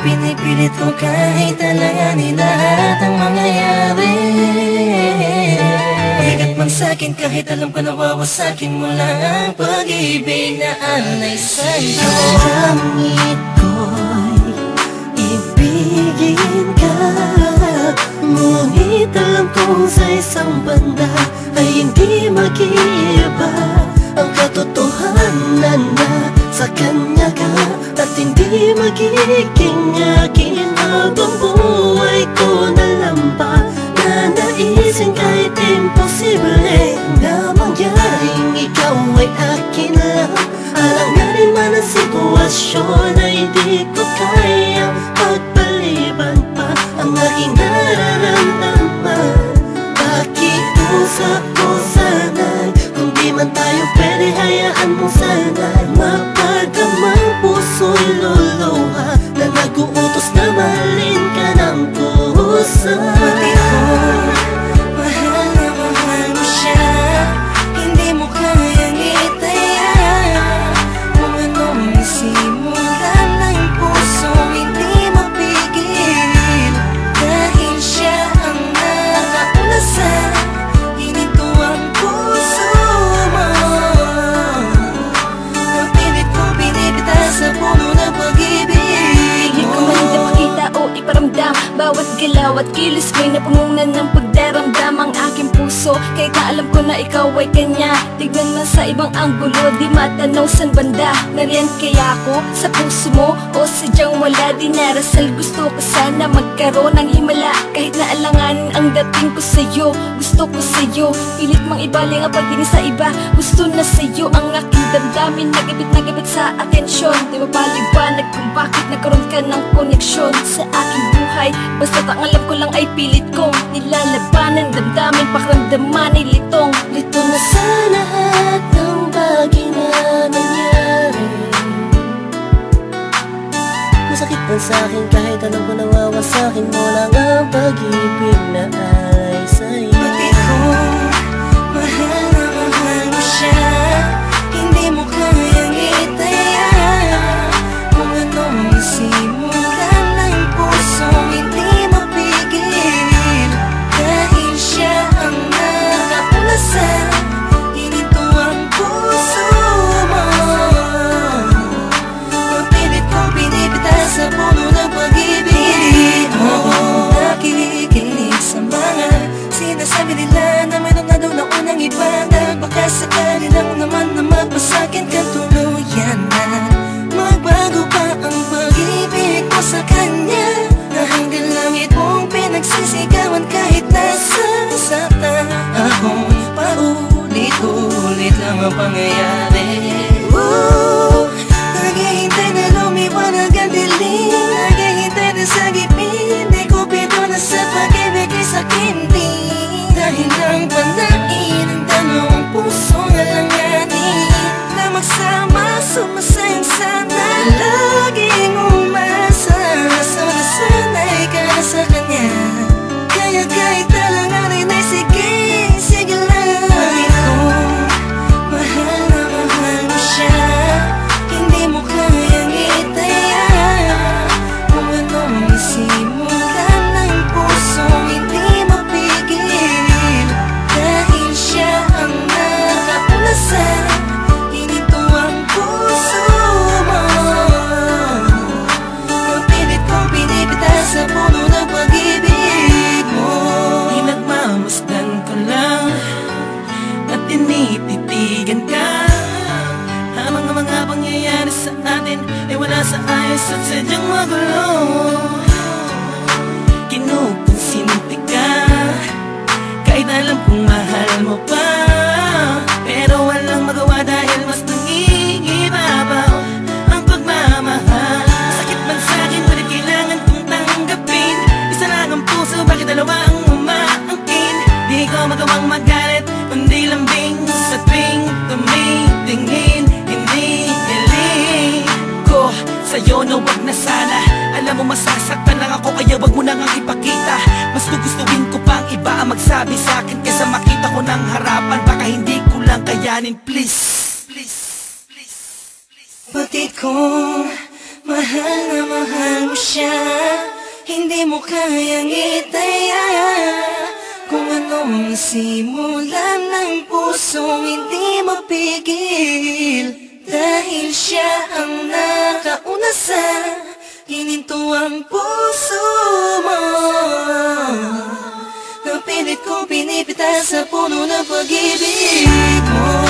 pinipilit ko kahit alanganin lahat ang mangyayari. Bigat man sa'kin kahit alam ko nawawasakin mo lang ang pag-ibig na alay sa'yo. Langit ko'y ibigin ka Ngunit alam kong sa isang banda ay hindi mag-iiba Ang katotohanan na sa kanya ka At hindi magiging akin habang buhay ko na Bawat kilos ko'y napamunan ng pagdaramdam Ang aking puso. Kahit na alam ko na ikaw ay kanya. Tignan man sa ibang anggulo Di matanaw san banda. Nariyan kaya ako sa puso mo? O sadyang wala Di narasal. Gusto ko sana magkaroon ng himala. Kahit na alanganin ang dating ko sa'yo Gusto ko sa'yo. Pilit mang ibaling ang pagtingin sa iba. Gusto na sa'yo ang aking damdamin. Nagabit nagabit sa atensyon. Di ba paliwanag kung bakit nagkaroon ka ng koneksyon Sa aking buhay Basta ang alam ko lang ay pilit kong Nilalabanan, damdamin, pakiramdaman ay litong. Lito na sa lahat ng bagay na nangyari. Masakit man sa'kin kahit alam ko nawawasakin mo lang ang pag-ibig na ay sa'yo. Pati ko, mahal na mahal mo siya. Hindi mo naman na magpasakin ka sa ayos at sadyang magulo Kinukonsinti Sa'yo na wag na sana. Alam mo masasaktan lang ako kaya wag mo nang ang ipakita. Mas gugustuhin ko pang iba ang magsabi sa akin Kesa makita ko ng harapan. Baka hindi ko lang kayanin. Please Please, please, please. Pati ko Mahal na mahal mo siya. Hindi mo kayang itaya. Kung anong simulan ng pusong hindi mapigil Dahil siya ang nakauna sa Hininto ang puso mo. Napilit kong pinipitas sa puno ng pag-ibig mo